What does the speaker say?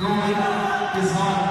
throwing hard.